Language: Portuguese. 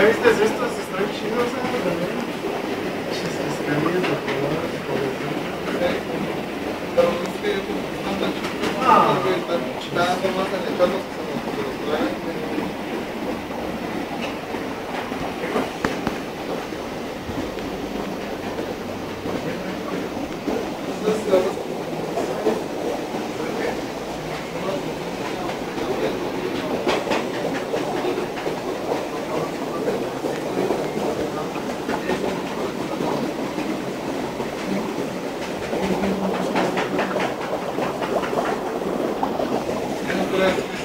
¿Ya viste estos? Están chidos, ¿eh? Estrellas de colores, Pero es que están tan chiquitos, están más alechando 그래.